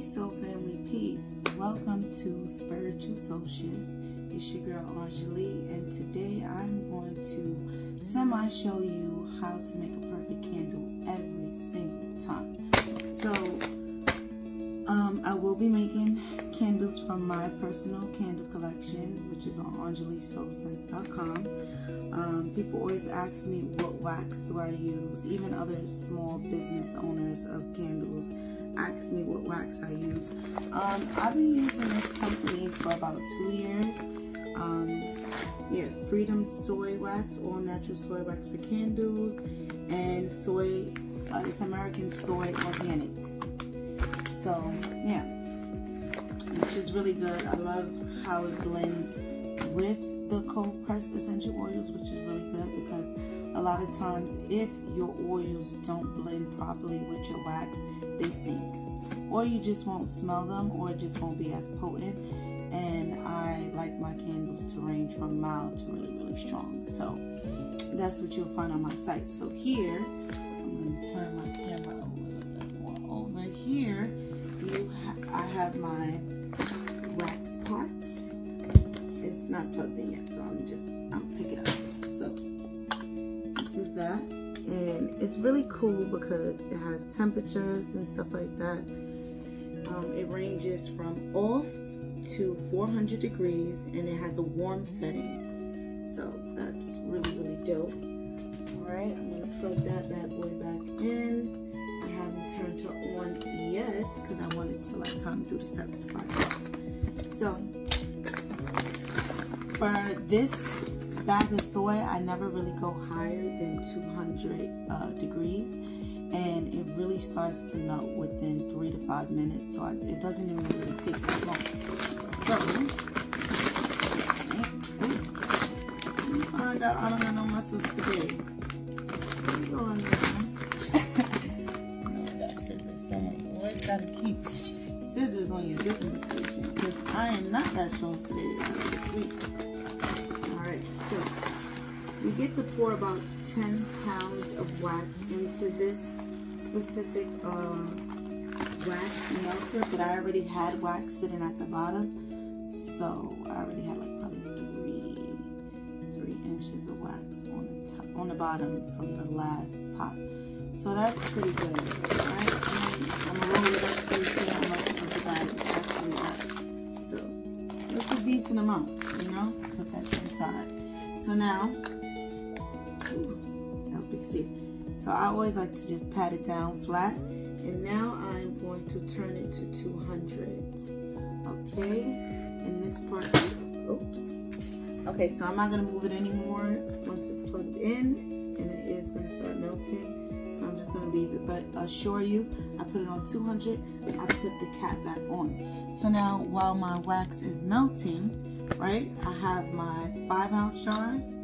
Peace, family, peace. Welcome to Spiritual Soul Shift. It's your girl Enjoli, and today I'm going to semi show you how to make a perfect candle every single time. So, um, I will be making candles from my personal candle collection, which is on EnjoliSoulScents.com. Um, people always ask me what wax do I use. Even other small business owners of candles ask me what wax I use. Um, I've been using this company for about two years. Um, yeah, Freedom Soy Wax, all natural soy wax for candles, and soy, uh, it's American Soy Organics. So, yeah, which is really good. I love how it blends with the cold pressed essential oils, which is really good because a lot of times if your oils don't blend properly with your wax, they stink. Or you just won't smell them or it just won't be as potent. And I like my candles to range from mild to really, really strong. So that's what you'll find on my site. So here, I'm going to turn my camera a little bit more over here. You ha I have my wax pots. It's not plugged in yet, so I'm just, it's really cool because it has temperatures and stuff like that. Um, it ranges from off to 400 degrees and it has a warm setting. So that's really, really dope. All right, I'm gonna plug that bad boy back in. I haven't turned to on yet because I wanted to like kind of do the steps myself. So for this bag of soy, I never really go higher than 200 uh, degrees. And it really starts to melt within three to five minutes. So I, it doesn't even really take that long. So I got I don't got no muscles today. Go on I got scissors someone always gotta keep scissors on your business station because I am not that strong today so you get to pour about 10 pounds of wax into this specific uh, wax melter, but I already had wax sitting at the bottom, so I already had like probably three three inches of wax on the top, on the bottom from the last pot. So that's pretty good, right? I'm gonna roll it up so you see how much of the bag is actually. So that's a decent amount, you know. Put that to the side. So now, that big see. So I always like to just pat it down flat. And now I'm going to turn it to 200. Okay, and this part, oops. Okay, so I'm not gonna move it anymore once it's plugged in and it is gonna start melting. So I'm just gonna leave it, but assure you, I put it on 200, I put the cap back on. So now while my wax is melting, right, I have my five ounce jars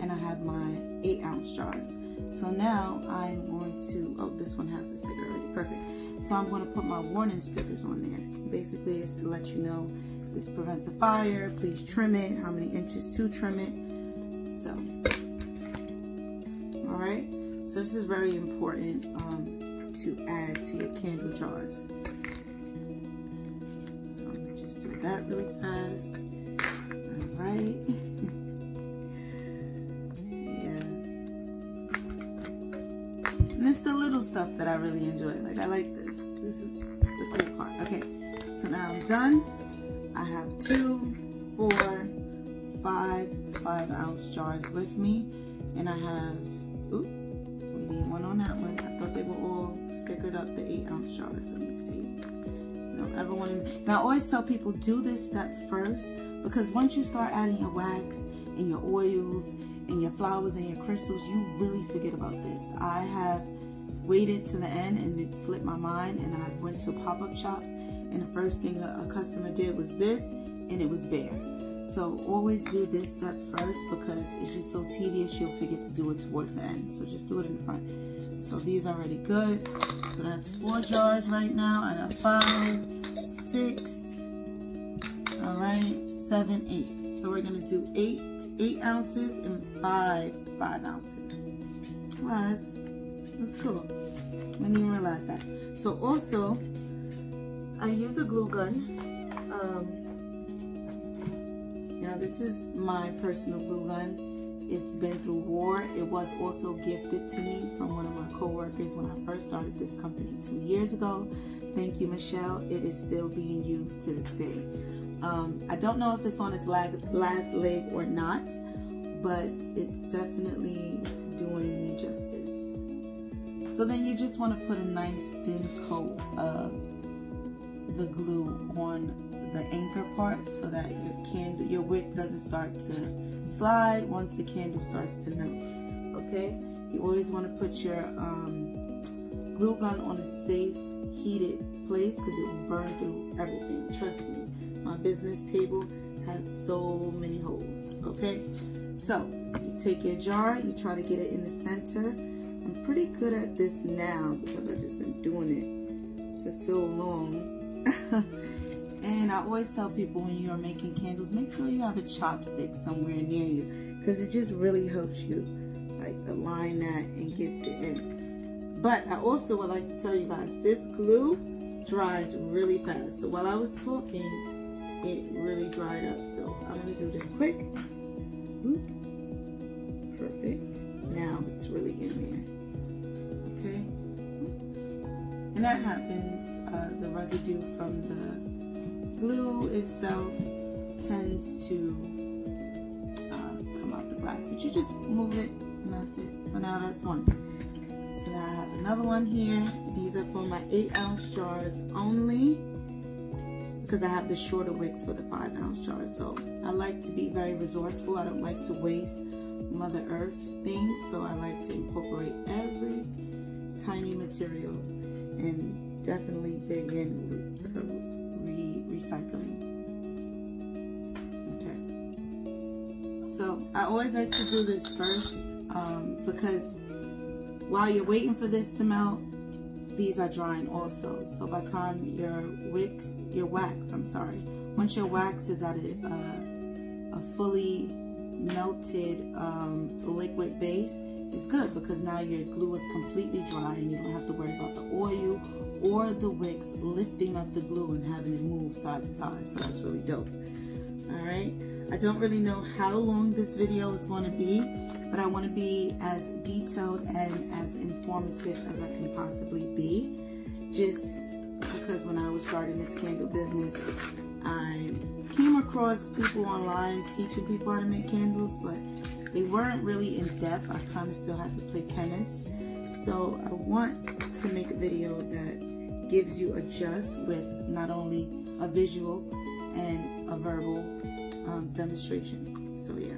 and I have my eight ounce jars. So now I'm going to, oh, this one has a sticker already, perfect. So I'm going to put my warning stickers on there. Basically, it's to let you know this prevents a fire, please trim it, how many inches to trim it. So, all right. So this is very important um, to add to your candle jars. So I'm just do that really fast. Right. And it's the little stuff that I really enjoy. Like, I like this. This is the cool part. Okay, so now I'm done. I have two, four, five, five ounce jars with me. And I have, oop, we need one on that one. I thought they were all stickered up, the eight ounce jars. Let me see. Don't ever want to, now I always tell people, do this step first. Because once you start adding your wax and your oils and your flowers and your crystals, you really forget about this. I have waited to the end and it slipped my mind and I went to pop-up shops and the first thing a, customer did was this and it was bare. So always do this step first because it's just so tedious you'll forget to do it towards the end. So just do it in the front. So these are already good. So that's four jars right now. I got five, six, all right, seven, eight. So we're gonna do eight, eight ounces and five, five ounces. Wow, that's, that's cool. I didn't even realize that. So also, I use a glue gun. Um, now this is my personal glue gun. It's been through war. It was also gifted to me from one of my co-workers when I first started this company two years ago. Thank you, Michelle. It is still being used to this day. Um, I don't know if it's on its last leg or not, but it's definitely doing me justice. So then you just want to put a nice thin coat of the glue on the anchor part so that your candle, your wick doesn't start to slide once the candle starts to melt. Okay? You always want to put your um, glue gun on a safe, heated place because it will burn through everything. Trust me. My business table has so many holes. Okay? So, you take your jar, you try to get it in the center. I'm pretty good at this now because I've just been doing it for so long. and I always tell people when you are making candles, make sure you have a chopstick somewhere near you because it just really helps you like align that and get it in. But I also would like to tell you guys, this glue dries really fast. So while I was talking, it really dried up. So I'm gonna do this quick. Oop. Perfect. Now it's really in there. Okay. And that happens, uh, the residue from the glue itself tends to uh, come out the glass. But you just move it and that's it. So now that's one. So now I have another one here. These are for my eight ounce jars only because I have the shorter wicks for the five ounce jar. So I like to be very resourceful. I don't like to waste Mother Earth's things. So I like to incorporate every tiny material and definitely big in re recycling. Okay. So I always like to do this first um, because while you're waiting for this to melt, these are drying also. So by the time your wicks, your wax, I'm sorry, once your wax is at a, a, a fully melted um, liquid base, it's good because now your glue is completely dry and you don't have to worry about the oil or the wicks lifting up the glue and having it move side to side. So that's really dope. All right. I don't really know how long this video is going to be, but I want to be as detailed and as informative as I can possibly be. Just because when I was starting this candle business, I came across people online teaching people how to make candles, but they weren't really in depth. I kind of still had to play chemist. So I want to make a video that gives you a just with not only a visual and a verbal um, demonstration. So yeah,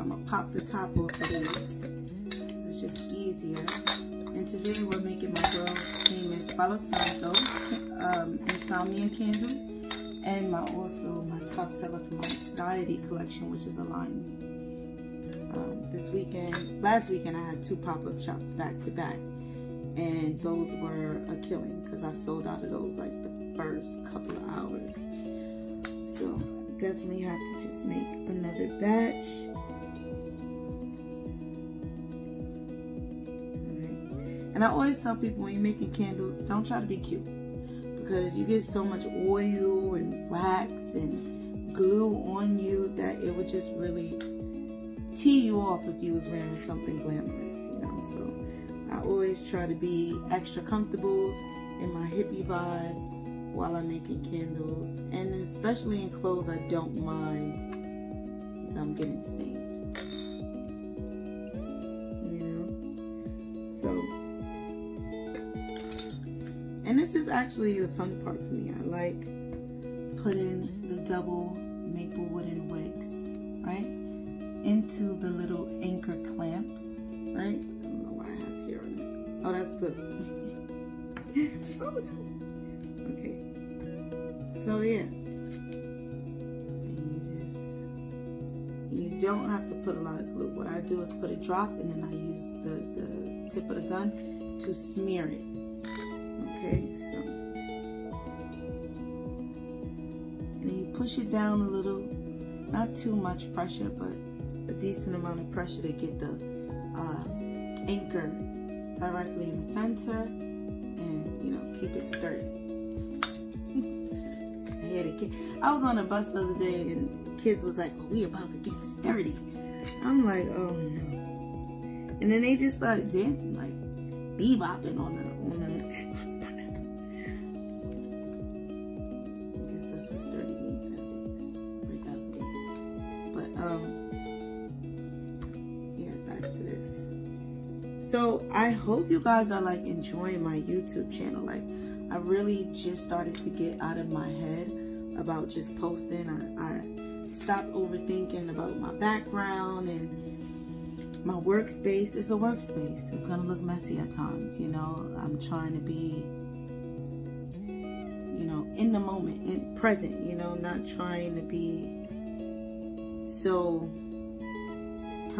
I'm gonna pop the top off of these. It's just easier. And today we're making my girl's famous Palo Santo um, Insomnia candle and my also my top seller from my anxiety collection, which is a lime um, this weekend, last weekend, I had two pop-up shops back to back. And those were a killing because I sold out of those like the first couple of hours. So definitely have to just make another batch. And I always tell people when you're making candles, don't try to be cute. Because you get so much oil and wax and glue on you that it would just really tee you off if you was wearing something glamorous, you know. So I always try to be extra comfortable in my hippie vibe while I'm making candles. And especially in clothes, I don't mind them getting stained. Actually the fun part for me. I like putting the double maple wooden wicks, right? into the little anchor clamps, right? I don't know why it has hair on it. Oh, that's good. oh, no. Okay. So, yeah. You don't have to put a lot of glue. What I do is put a drop and then I use the, the tip of the gun to smear it. So. And you push it down a little, not too much pressure, but a decent amount of pressure to get the uh, anchor directly in the center and, you know, keep it sturdy. Had a kid. I was on a bus the other day and kids was like, well, we about to get sturdy. I'm like, oh no. And then they just started dancing, like bebopping on the, on the. hope you guys are like enjoying my YouTube channel. Like, I really just started to get out of my head about just posting. I, I stopped overthinking about my background and my workspace. It's a workspace. It's gonna look messy at times, you know. I'm trying to be, you know, in the moment, in present, you know, not trying to be so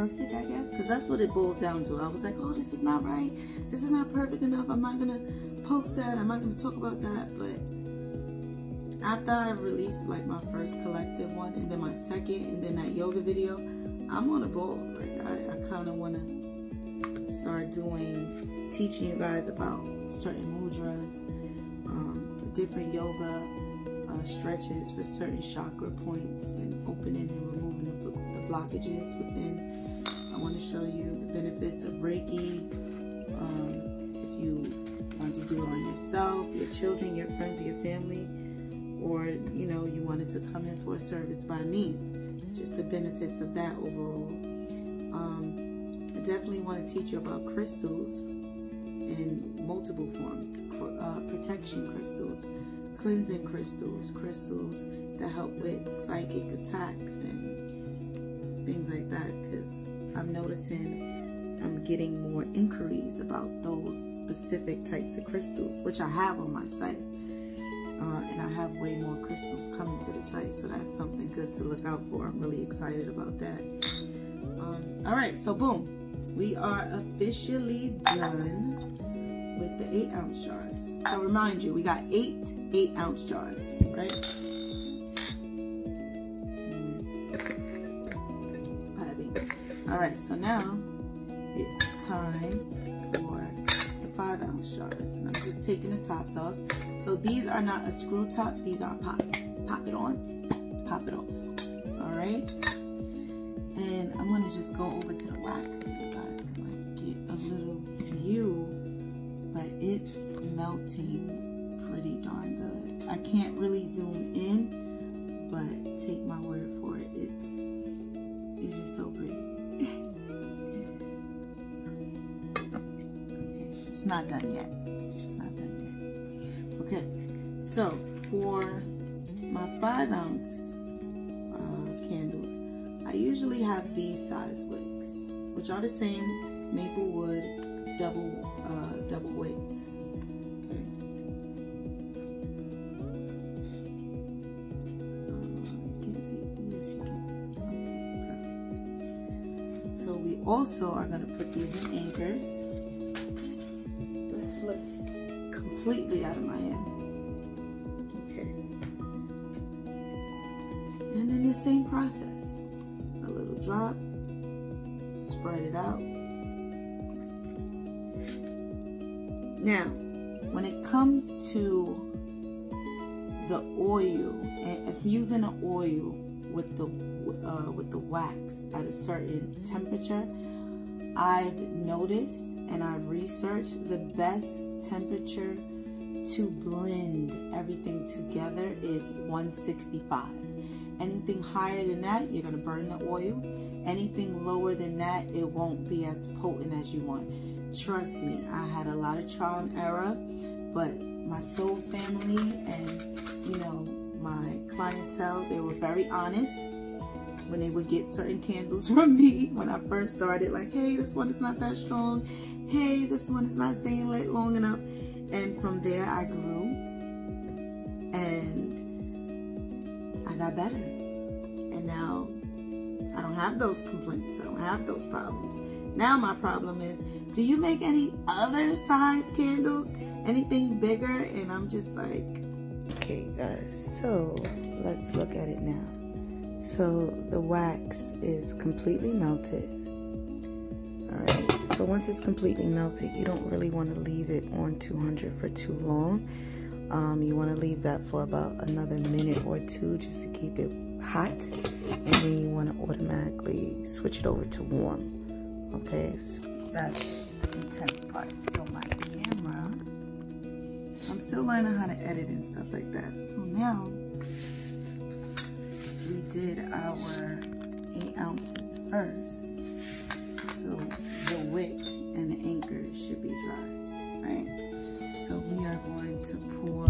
perfect, I guess, because that's what it boils down to. I was like, oh, this is not right. This is not perfect enough. I'm not going to post that. I'm not going to talk about that. But after I released like my first collective one and then my second and then that yoga video, I'm on a ball. Like I, I kind of want to start doing, teaching you guys about certain mudras, um, different yoga uh, stretches for certain chakra points and opening and removing the, the blockages within want to show you the benefits of Reiki. Um, if you want to do it on yourself, your children, your friends, your family, or you know, you wanted to come in for a service by me. Just the benefits of that overall. Um, I definitely want to teach you about crystals in multiple forms. Uh, protection crystals, cleansing crystals, crystals that help with psychic attacks and things like that because I'm noticing I'm getting more inquiries about those specific types of crystals, which I have on my site. Uh, and I have way more crystals coming to the site, so that's something good to look out for. I'm really excited about that. Um, all right, so boom, we are officially done with the eight ounce jars. So remind you, we got eight eight ounce jars, right? All right, so now it's time for the five ounce jars. And I'm just taking the tops off. So these are not a screw top, these are pop. Pop it on, pop it off. All right. And I'm gonna just go over to the wax so you guys can like get a little view, but it's melting pretty darn good. I can't really zoom in, It's not done yet. It's not done yet. Okay, so for my five ounce uh, candles, I usually have these size wicks, which are the same maple wood double uh, double. Okay. Uh, so we also are going to put these in anchors completely out of my hand. Okay. And then the same process. A little drop, spread it out. Now, when it comes to the oil, and if using an oil with the uh, with the wax at a certain temperature, I've noticed and I've researched the best temperature to blend everything together is 165. Anything higher than that, you're going to burn the oil. Anything lower than that, it won't be as potent as you want. Trust me, I had a lot of trial and error, but my soul family and, you know, my clientele, they were very honest when they would get certain candles from me when I first started. Like, hey, this one is not that strong. Hey, this one is not staying lit long enough. And from there, I grew and I got better. And now I don't have those complaints. I don't have those problems. Now my problem is, do you make any other size candles? Anything bigger? And I'm just like, okay guys, so let's look at it now. So the wax is completely melted. So once it's completely melted, you don't really want to leave it on 200 for too long. Um, you want to leave that for about another minute or two just to keep it hot. And then you want to automatically switch it over to warm. Okay, so that's the intense part. So my camera, I'm still learning how to edit and stuff like that. So now we did our eight ounces first. So the wick and the anchor should be dry, right? So we are going to pour,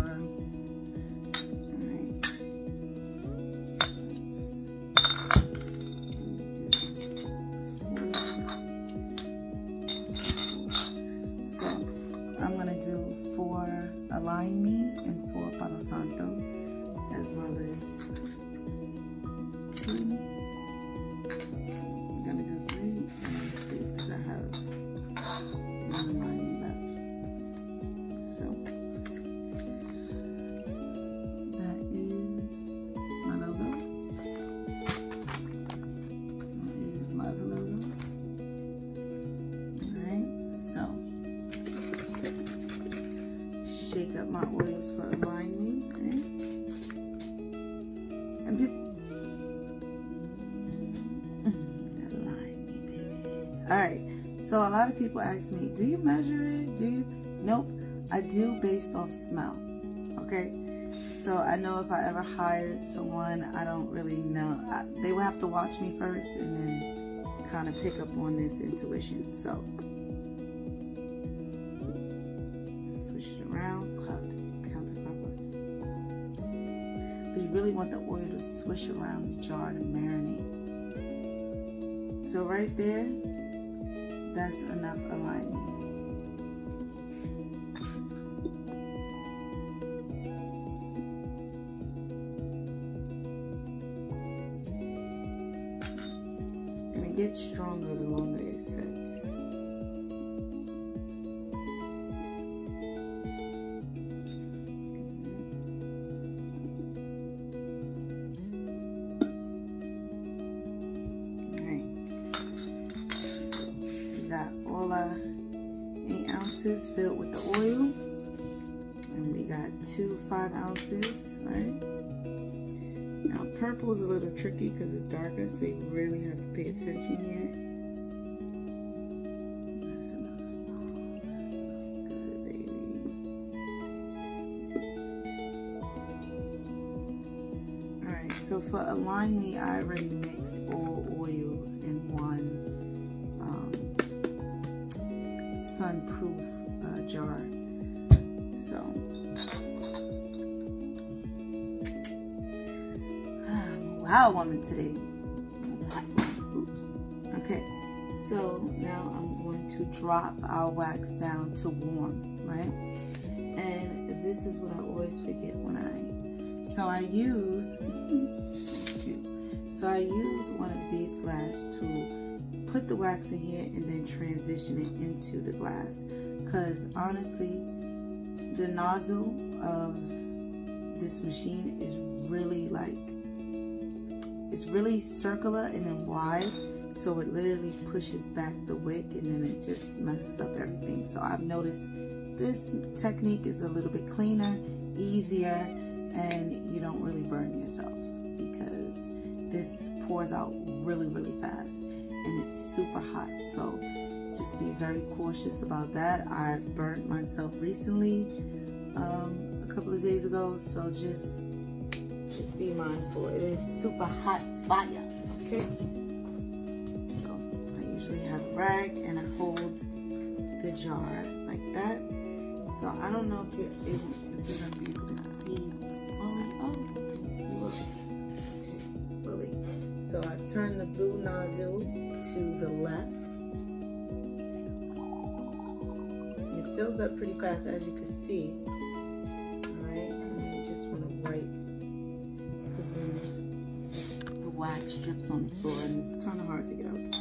So a lot of people ask me, do you measure it? Do you? Nope. I do based off smell. Okay. So I know if I ever hired someone, I don't really know. I, they would have to watch me first and then kind of pick up on this intuition. So switch it around, counterclockwise. Because you really want the oil to swish around the jar to marinate. So right there, that's enough alignment. Attention here. That's enough. that smells good, baby. Alright, so for Align Me, I already mixed all oils in one um, sunproof uh, jar. So, wild woman today. Drop our wax down to warm, right? And this is what I always forget when I, so I use, so I use one of these glass to put the wax in here and then transition it into the glass because honestly the nozzle of this machine is really like it's really circular and then wide so it literally pushes back the wick and then it just messes up everything so I've noticed this technique is a little bit cleaner easier and you don't really burn yourself because this pours out really really fast and it's super hot so just be very cautious about that. I've burnt myself recently um, a couple of days ago, so just just be mindful. It is super hot fire, okay? Rag and I hold the jar like that. So I don't know if you're able, if you're gonna be able to see fully. Oh, okay, you will. Okay, fully. So I turn the blue nozzle to the left It fills up pretty fast as you can see. Alright, and then you just want to wipe because the wax drips on the floor and it's kind of hard to get out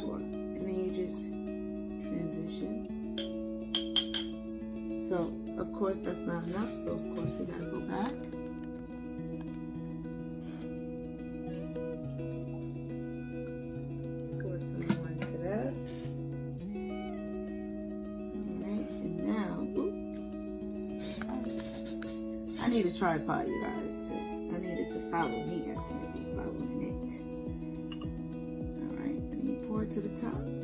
So, of course, that's not enough, so of course we gotta go back. I need a tripod, you guys, because I need it to follow me. I can't be following it. All right, and you pour it to the top.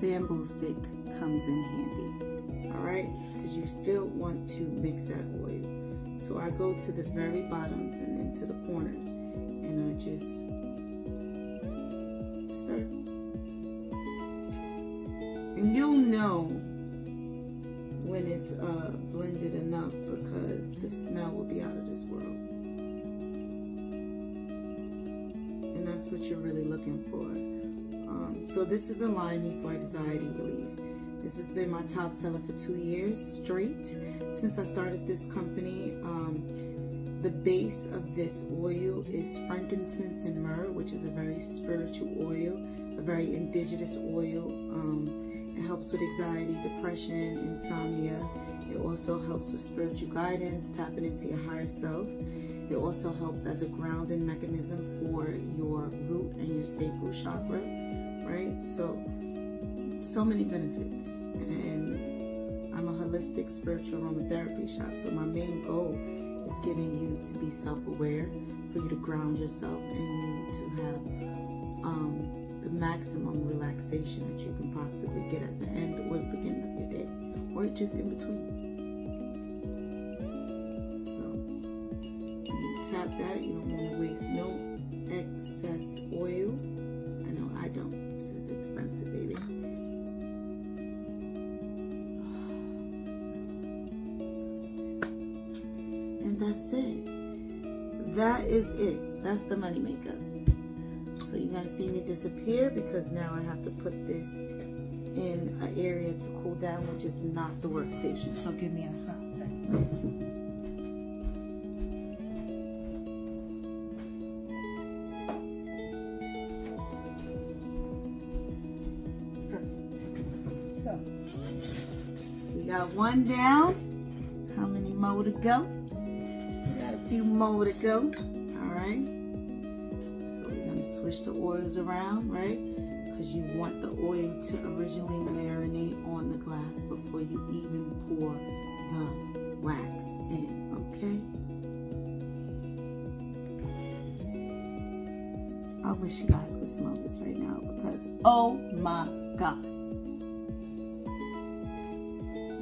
Bamboo stick comes in handy. All right, because you still want to mix that oil. So I go to the very bottoms and into the corners and I just stir. And you'll know when it's uh, blended enough because the smell will be out of this world. And that's what you're really looking for. So this is a limey for anxiety relief. This has been my top seller for two years straight since I started this company. Um, the base of this oil is frankincense and myrrh, which is a very spiritual oil, a very indigenous oil. Um, it helps with anxiety, depression, insomnia. It also helps with spiritual guidance, tapping into your higher self. It also helps as a grounding mechanism for your root and your sacral chakra, right? So so many benefits. And I'm a holistic spiritual aromatherapy shop. So my main goal is getting you to be self-aware for you to ground yourself and you to have um, the maximum relaxation that you can possibly get at the end or the beginning of your day or just in between. So you tap that you don't want to waste no That is it. That's the money maker. So you're gonna see me disappear because now I have to put this in an area to cool down, which is not the workstation. So give me a hot second. Perfect. So we got one down. How many more to go? Few more to go. All right. So we're going to switch the oils around, right? Because you want the oil to originally marinate on the glass before you even pour the wax in, okay? I wish you guys could smell this right now because, oh my God.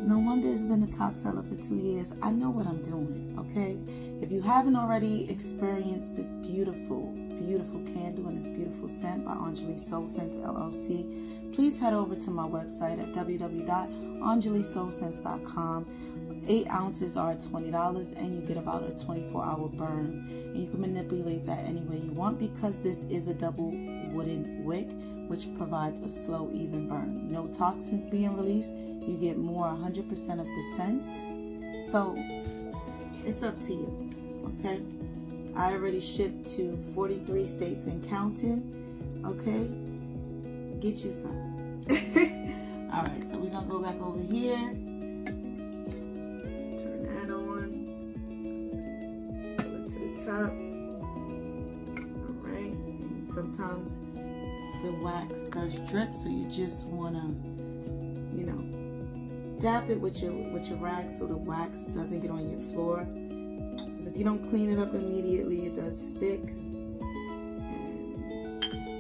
No wonder it's been a top seller for two years. I know what I'm doing, okay? If you haven't already experienced this beautiful, beautiful candle and this beautiful scent by Enjoli Soul Scents LLC, please head over to my website at www.enjolisoulscents.com. Eight ounces are $20 and you get about a 24 hour burn. And you can manipulate that any way you want because this is a double wooden wick which provides a slow, even burn. No toxins being released. You get more 100% of the scent. So it's up to you, okay? I already shipped to 43 states and counting, okay? Get you some. All right, so we're gonna go back over here. Turn that on. Pull it to the top. All right, and sometimes the wax does drip, so you just wanna, dab it with your with your rag so the wax doesn't get on your floor. Because if you don't clean it up immediately, it does stick, and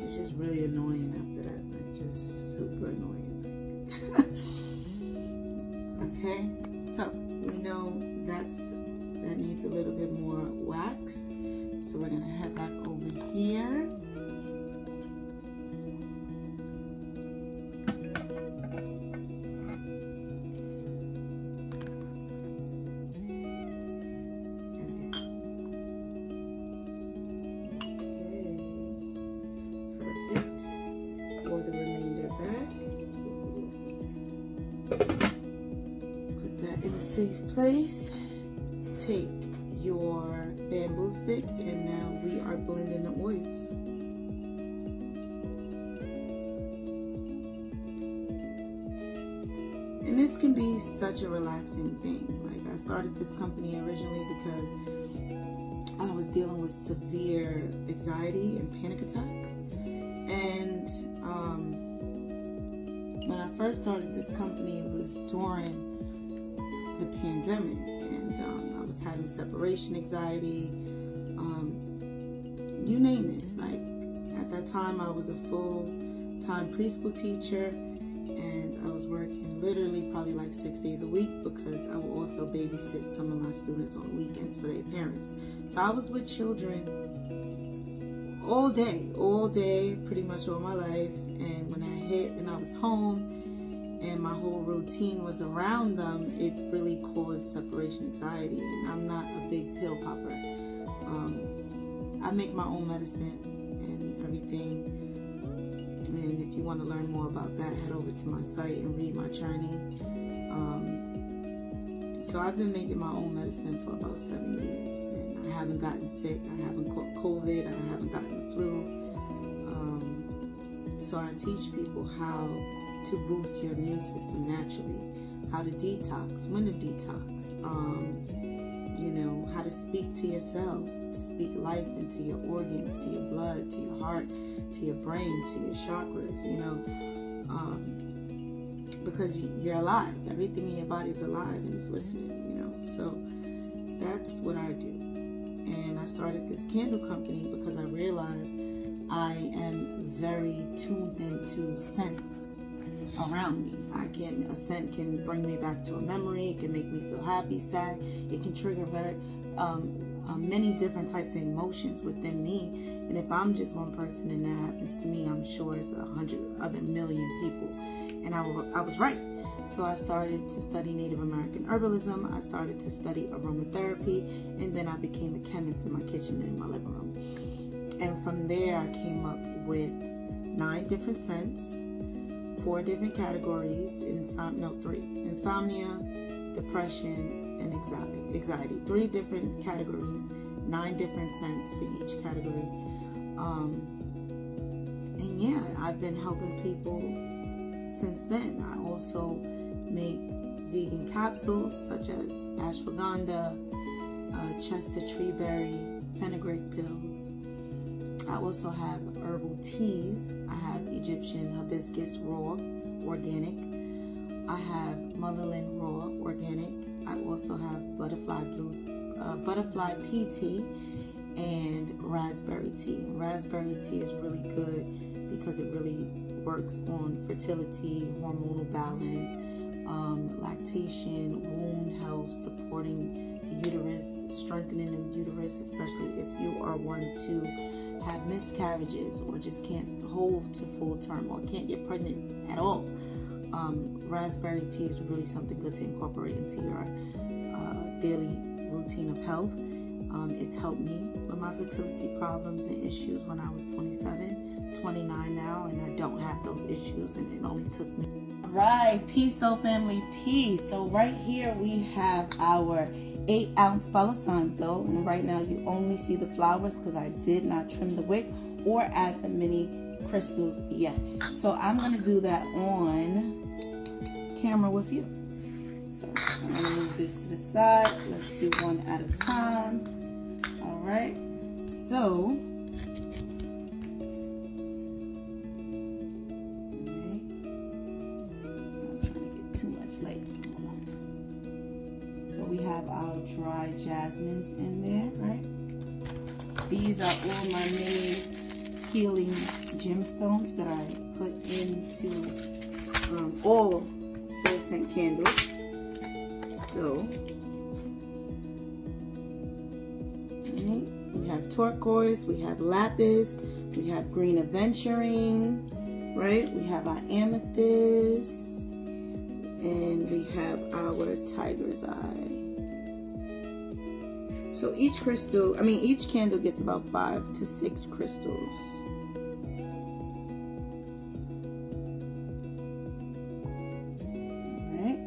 it's just really annoying after that. Like just super annoying. okay, so we know that's that needs a little bit more wax, so we're gonna head back such a relaxing thing. Like I started this company originally because I was dealing with severe anxiety and panic attacks. And um, when I first started this company, it was during the pandemic, and um, I was having separation anxiety, um, you name it. Like at that time, I was a full time preschool teacher, and I was working literally probably like six days a week because I would also babysit some of my students on weekends for their parents. So I was with children all day, all day, pretty much all my life. And when I hit and I was home, and my whole routine was around them, it really caused separation anxiety. And I'm not a big pill popper. Um, I make my own medicine and everything. And if you want to learn more about that, head over to my site and read my journey. Um, so I've been making my own medicine for about seven years. And I haven't gotten sick. I haven't caught COVID. I haven't gotten the flu. Um, so I teach people how to boost your immune system naturally, how to detox, when to detox, um, you know, how to speak to yourselves, to speak life into your organs, to your blood, to your heart, to your brain, to your chakras, you know, um, because you're alive. Everything in your body is alive and it's listening, you know. So that's what I do. And I started this candle company because I realized I am very tuned into scents around me. I can, a scent can bring me back to a memory. It can make me feel happy, sad. It can trigger very, um, uh, many different types of emotions within me. And if I'm just one person and that happens to me, I'm sure it's a hundred other million people. And I, I was right. So I started to study Native American herbalism. I started to study aromatherapy. And then I became a chemist in my kitchen and in my living room. And from there, I came up with nine different scents four different categories, insom no, three, insomnia, depression, and anxiety. anxiety. Three different categories, nine different scents for each category. Um, and yeah, I've been helping people since then. I also make vegan capsules such as ashwagandha, uh, chaste tree berry, fenugreek pills, I also have herbal teas. I have Egyptian hibiscus raw, organic. I have mullein raw, organic. I also have butterfly blue, uh, butterfly pea tea and raspberry tea. Raspberry tea is really good because it really works on fertility, hormonal balance, um, lactation, wound health, supporting the uterus, strengthening the uterus, especially if you are one to have miscarriages or just can't hold to full term or can't get pregnant at all, um, raspberry tea is really something good to incorporate into your uh, daily routine of health. Um, it's helped me with my fertility problems and issues when I was 27, 29 now, and I don't have those issues, and it only took me. Right, peace, soul family, peace. So right here we have our 8 ounce Palo Santo. And right now you only see the flowers because I did not trim the wick or add the mini crystals yet. So I'm going to do that on camera with you. So I'm going to move this to the side. Let's do one at a time. All right. So dry jasmines in there, right? These are all my mini healing gemstones that I put into um, all scent candles. So, we have turquoise, we have lapis, we have green aventurine, right? We have our amethyst, and we have our tiger's eye. So each crystal, I mean, each candle gets about five to six crystals. All right,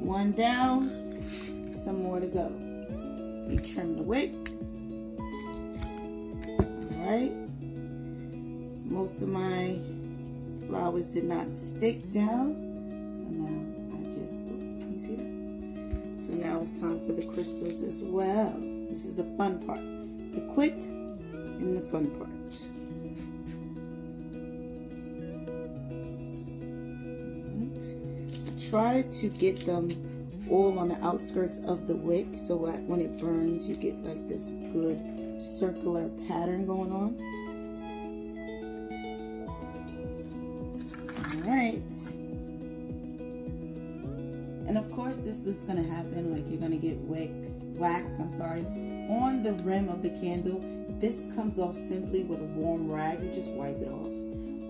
one down, some more to go. You trim the wick. All right. Most of my flowers did not stick down. So now I just, oh, can you see that? So now it's time for the crystals as well. This is the fun part. the quick and the fun part. try to get them all on the outskirts of the wick so that when it burns you get like this good circular pattern going on. This is going to happen like you're going to get wax, wax, I'm sorry, on the rim of the candle. This comes off simply with a warm rag. You just wipe it off.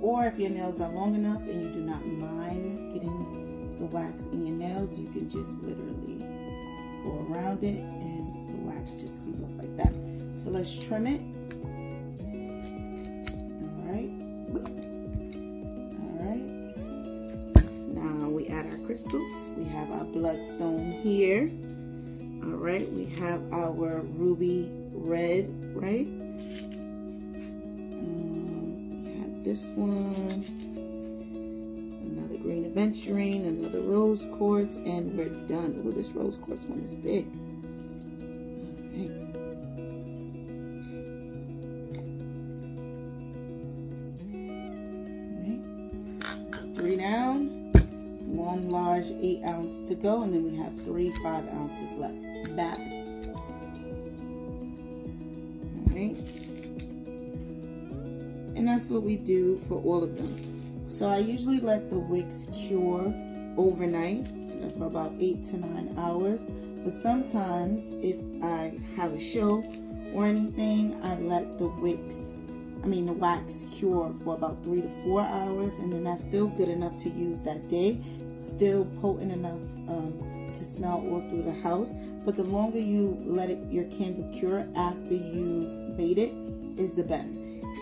Or if your nails are long enough and you do not mind getting the wax in your nails, you can just literally go around it and the wax just comes off like that. So let's trim it. Crystals. We have our bloodstone here. All right. We have our ruby red, right? Um, we have this one another green aventurine, another rose quartz, and we're done. Oh, this rose quartz one is big. Five ounces left. All right. And that's what we do for all of them. So I usually let the wicks cure overnight for about eight to nine hours. But sometimes if I have a show or anything, I let the wicks, I mean the wax cure for about three to four hours and then that's still good enough to use that day. Still potent enough smell all through the house. But the longer you let it your candle cure after you've made it is the better.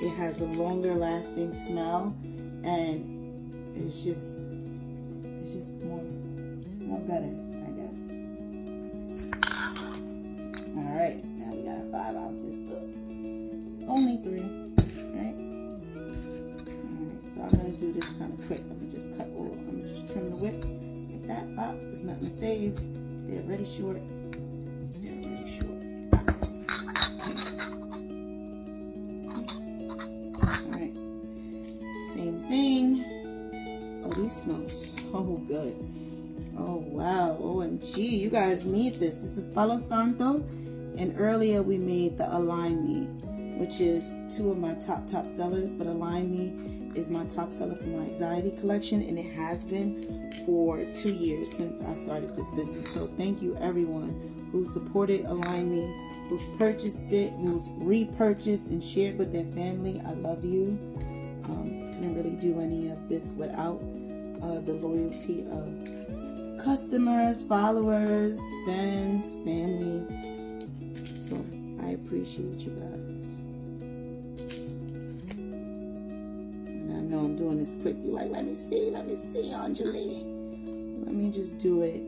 It has a longer lasting smell and it's just it's just more more better I guess all right now we got our five ounces but only three right all right so I'm gonna do this kind of quick pop there's nothing to save they're already short they're already short All right, same thing. Oh, these smell so good. Oh, wow. OMG. You guys need this. This is Palo Santo. And earlier we made the Align Me, which is two of my top, top sellers. But Align Me is my top seller for my anxiety collection. And it has been for two years since I started this business. So thank you everyone who supported Align Me, who's purchased it, who's repurchased and shared with their family. I love you. Um, couldn't really do any of this without uh, the loyalty of customers, followers, friends, family. So I appreciate you guys. Doing this quick. You like, let me see, let me see, Enjoli. Let me just do it.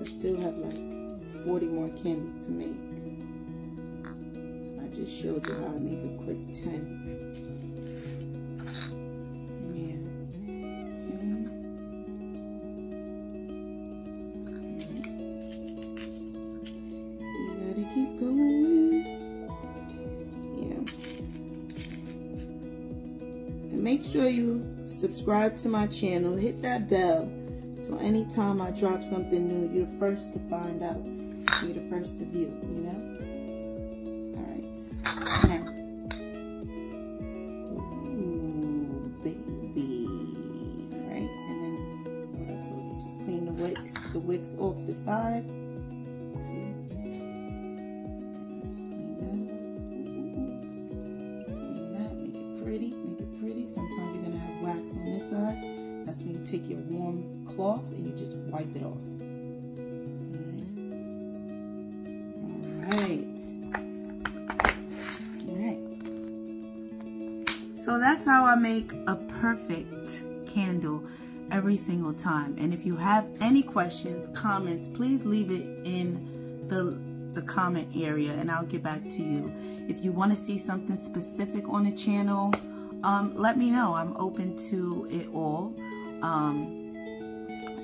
I still have like 40 more candles to make. So I just showed you how I make a quick 10. Subscribe to my channel. Hit that bell. So anytime I drop something new, you're the first to find out. You're the first to view, you know? Alright. Now. Ooh, baby. Right? And then what I told you, just clean the wicks, the wicks off the sides. Make a perfect candle every single time. And if you have any questions, comments, please leave it in the, the comment area and I'll get back to you. If you want to see something specific on the channel, um, let me know. I'm open to it all. Um,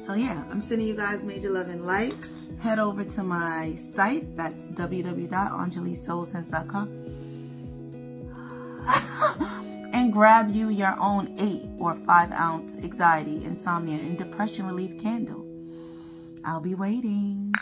so yeah, I'm sending you guys major love and light. head over to my site. That's www.enjolisoulscents.com grab you your own 8 or 5 ounce anxiety, insomnia, and depression relief candle. I'll be waiting.